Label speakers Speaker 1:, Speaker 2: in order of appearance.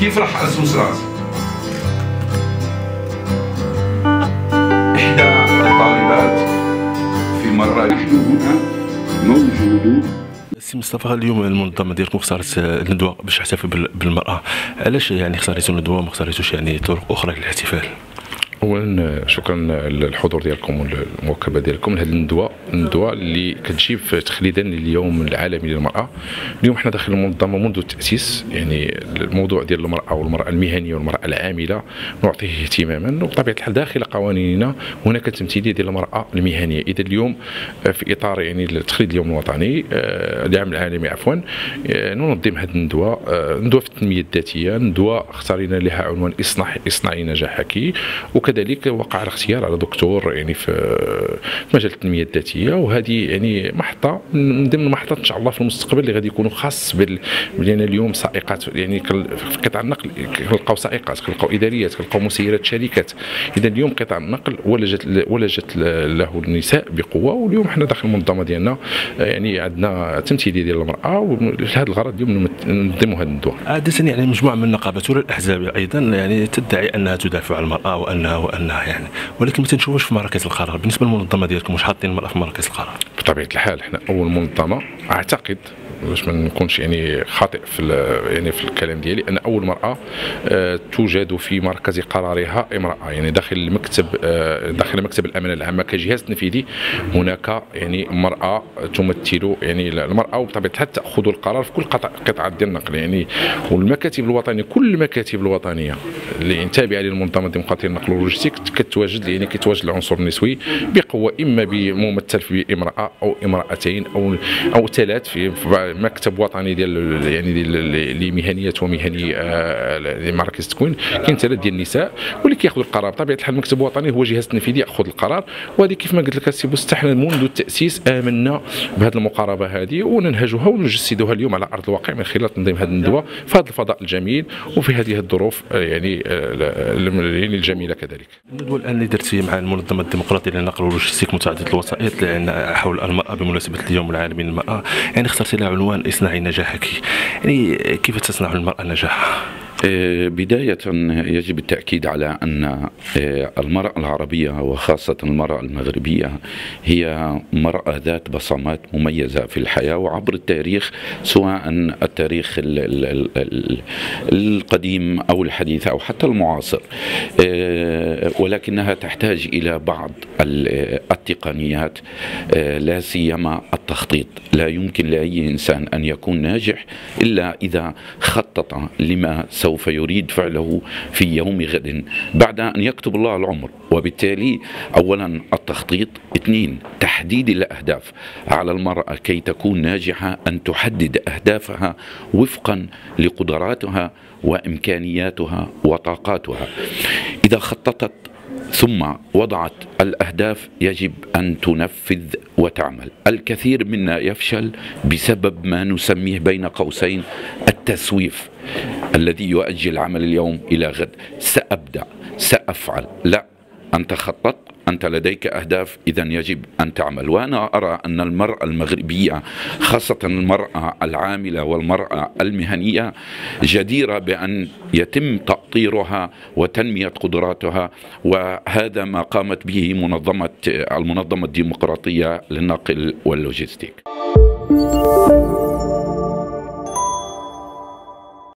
Speaker 1: كيف راح اسس راسي؟ إحدى الطالبات في مرة.
Speaker 2: نحن هنا موجودون.
Speaker 3: سي مصطفى اليوم المنظمة ديالكم اختارت الندوة باش تحتفل بال- بالمرأة. علاش يعني اختاريتوا الندوة وما اختاريتوش يعني طرق أخرى للاحتفال؟
Speaker 4: اولا شكرا للحضور ديالكم والمواكبة ديالكم. لهذه الندوة الندوة اللي كتجيب تخليدا لليوم العالمي للمرأة. اليوم حنا داخل المنظمة منذ التأسيس يعني الموضوع ديال المرأة والمرأة المهنية والمرأة العاملة نعطيه اهتماما. وبطبيعة الحال داخل قوانيننا هناك تمثيلية ديال المرأة المهنية. إذا اليوم في إطار يعني تخليد اليوم الوطني آه، العام العالمي عفوا آه، ننظم هذه الندوة. آه، ندوة في التنمية الذاتية ندوة اختارينا لها عنوان اصنع اصنعي نجاحك وكذلك وقع الاختيار على دكتور يعني في مجال التنمية الذاتية وهذه يعني محطة من ضمن المحطات إن شاء الله في المستقبل اللي غادي يكونوا خاص بال لأن اليوم سائقات يعني في قطاع النقل كنلقاو سائقات كنلقاو إداريات كنلقاو مسيرات شركات. إذا اليوم قطاع النقل ولجت ولجت له النساء بقوة واليوم حنا داخل المنظمة ديالنا يعني عندنا تمثيلية ديال المرأة ولهذا الغرض اليوم ننظموا هذه الندوة.
Speaker 3: عادة يعني مجموعة من النقابات ولا الأحزاب أيضا يعني تدعي أنها تدافع عن المرأة وأنها وأنها يعني. ولكن ما تنشوفوش في مراكز القرار. بالنسبة للمنظمة ديالكم مش حاطين المرأة في مراكز القرار؟
Speaker 4: بطبيعة الحال إحنا أول منظمة. أعتقد باش ما نكونش يعني خاطئ في يعني في الكلام ديالي أن أول مرأة آه، توجد في مركز قرارها امرأة. يعني داخل المكتب آه، داخل مكتب الأمانة العامة كجهاز تنفيذي هناك يعني مرأة تمثل يعني المرأة. وبطبيعة الحال تأخذ القرار في كل قطع قطعة ديال النقل. يعني والمكاتب الوطنية كل المكاتب الوطنية اللي تابعة للمنظمة الديمقراطيه للنقل واللوجستيك كتواجد يعني كيتواجد العنصر النسوي بقوة إما بممثل بامراه أو امرأتين أو أو ثلاث في مكتب وطني ديال يعني ديال لمهنيات ومهني آه، لمراكز التكوين. كاين ثلاث ديال النساء واللي كياخذ القرار. بطبيعة الحال المكتب الوطني هو جهاز تنفيذي ياخذ القرار. وهذه كيف ما قلت لك السي بوستا حنا منذ التأسيس آمنا بهذه المقاربة هذه وننهجها ونجسدها اليوم على أرض الواقع من خلال تنظيم هذه الندوه في هذا الفضاء الجميل. وفي هذه الظروف آه، يعني آه، يعني الجميلة كذلك.
Speaker 3: الندوة الآن اللي درتي مع المنظمة الديمقراطية للنقل واللوجستيك متعدد الوسائط حول المرأة بمناسبة اليوم العالمي للمرأة يعني اخترتي لها عنوان اصنعي نجاحك يعني كيف تصنع المرأة نجاحها؟
Speaker 2: آه، بداية يجب التأكيد على أن آه، المرأة العربية وخاصة المرأة المغربية هي مرأة ذات بصمات مميزة في الحياة وعبر التاريخ سواء التاريخ ال- ال- ال- القديم أو الحديث أو حتى المعاصر. آه، ولكنها تحتاج إلى بعض ال- التقنيات لا سيما التخطيط. لا يمكن لأي إنسان أن يكون ناجح إلا إذا خطط لما سوف يريد فعله في يوم غد. بعد أن يكتب الله العمر وبالتالي أولا التخطيط اثنين تحديد الأهداف. على المرأة كي تكون ناجحة أن تحدد أهدافها وفقا لقدراتها وإمكانياتها وطاقاتها. إذا خططت ثم وضعت الأهداف يجب أن تنفذ وتعمل. الكثير منا يفشل بسبب ما نسميه بين قوسين التسويف. الذي يؤجل عمل اليوم إلى غد. سأبدأ سأفعل. لا أنت خططت أنت لديك أهداف. إذا يجب أن تعمل. وأنا أرى أن المرأة المغربية خاصة المرأة العاملة والمرأة المهنية جديرة بأن يتم تأطيرها وتنمية قدراتها. وهذا ما قامت به منظمة المنظمة الديمقراطية للنقل واللوجستيك.